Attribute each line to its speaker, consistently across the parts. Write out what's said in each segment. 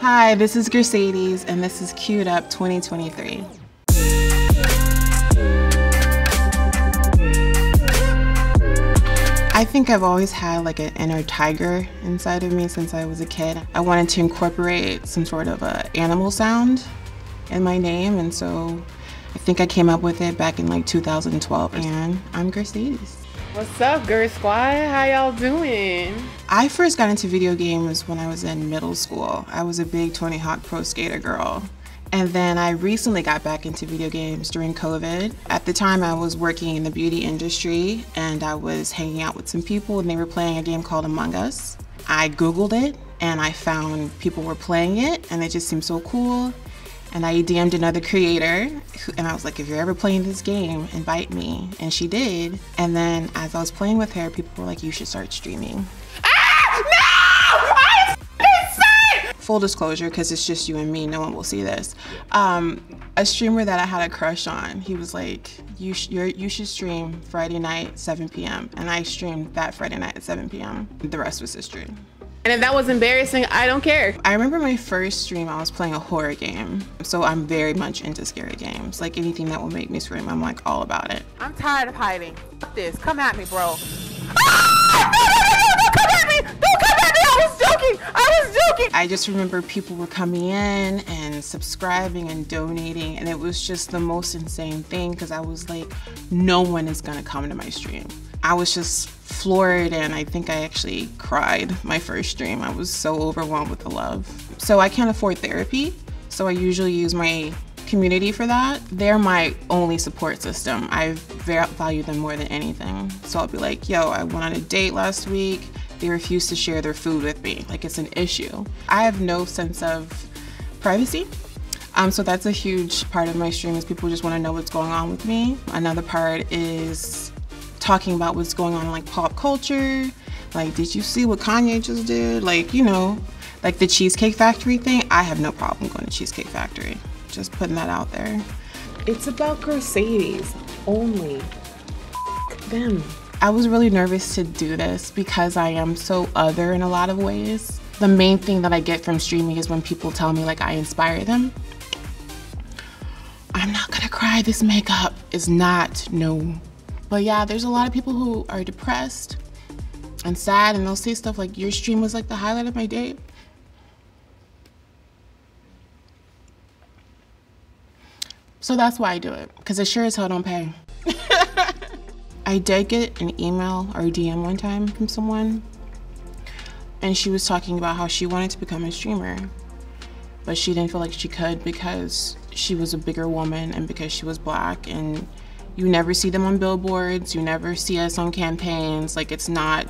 Speaker 1: Hi, this is Grrrcedes, and this is Queued Up 2023. I think I've always had like an inner tiger inside of me since I was a kid. I wanted to incorporate some sort of a animal sound in my name, and so I think I came up with it back in like 2012, and I'm Grrrcedes.
Speaker 2: What's up, Grrr Squad? How y'all doing?
Speaker 1: I first got into video games when I was in middle school. I was a big Tony Hawk Pro Skater girl. And then I recently got back into video games during COVID. At the time, I was working in the beauty industry and I was hanging out with some people and they were playing a game called Among Us. I Googled it and I found people were playing it and it just seemed so cool and I DM'd another creator and I was like, if you're ever playing this game, invite me. And she did. And then as I was playing with her, people were like, you should start streaming.
Speaker 2: Ah! No! I'm
Speaker 1: Full disclosure, because it's just you and me, no one will see this. Um, a streamer that I had a crush on, he was like, you, sh you should stream Friday night, 7 p.m. And I streamed that Friday night at 7 p.m. The rest was history.
Speaker 2: And if that was embarrassing, I don't care.
Speaker 1: I remember my first stream, I was playing a horror game. So I'm very much into scary games. Like anything that will make me scream, I'm like all about it.
Speaker 2: I'm tired of hiding. Fuck this. Come at me, bro. Ah! Don't come at me! Don't come at me! I was joking! I was joking!
Speaker 1: I just remember people were coming in and subscribing and donating, and it was just the most insane thing because I was like, no one is gonna come to my stream. I was just floored and I think I actually cried my first stream. I was so overwhelmed with the love. So I can't afford therapy, so I usually use my community for that. They're my only support system. I value them more than anything. So I'll be like, yo, I went on a date last week. They refused to share their food with me. Like it's an issue. I have no sense of privacy. Um, so that's a huge part of my stream is people just want to know what's going on with me. Another part is talking about what's going on in like pop culture. Like, did you see what Kanye just did? Like, you know, like the Cheesecake Factory thing. I have no problem going to Cheesecake Factory. Just putting that out there.
Speaker 2: It's about Mercedes only. F them.
Speaker 1: I was really nervous to do this because I am so other in a lot of ways. The main thing that I get from streaming is when people tell me like I inspire them. I'm not gonna cry, this makeup is not no but yeah, there's a lot of people who are depressed and sad and they'll say stuff like, your stream was like the highlight of my day. So that's why I do it, because it sure as hell don't pay. I did get an email or DM one time from someone, and she was talking about how she wanted to become a streamer, but she didn't feel like she could because she was a bigger woman and because she was black and you never see them on billboards, you never see us on campaigns. Like it's not,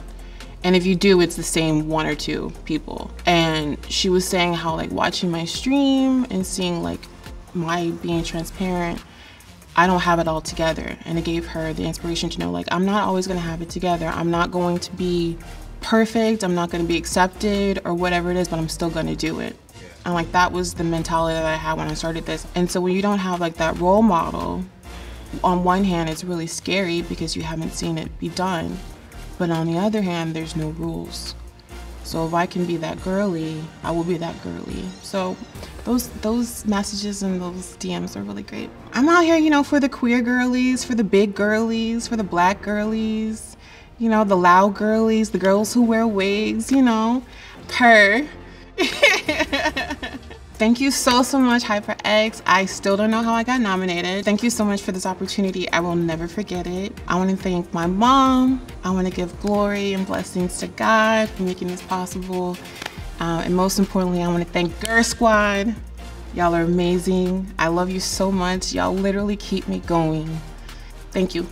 Speaker 1: and if you do, it's the same one or two people. And she was saying how like watching my stream and seeing like my being transparent, I don't have it all together. And it gave her the inspiration to know like I'm not always gonna have it together. I'm not going to be perfect, I'm not gonna be accepted or whatever it is, but I'm still gonna do it. And like that was the mentality that I had when I started this. And so when you don't have like that role model on one hand, it's really scary because you haven't seen it be done. But on the other hand, there's no rules. So if I can be that girly, I will be that girly. So those those messages and those DMs are really great. I'm out here, you know, for the queer girlies, for the big girlies, for the black girlies, you know, the loud girlies, the girls who wear wigs, you know, per. Thank you so, so much, HyperX. I still don't know how I got nominated. Thank you so much for this opportunity. I will never forget it. I want to thank my mom. I want to give glory and blessings to God for making this possible. Uh, and most importantly, I want to thank Girl Squad. Y'all are amazing. I love you so much. Y'all literally keep me going. Thank you.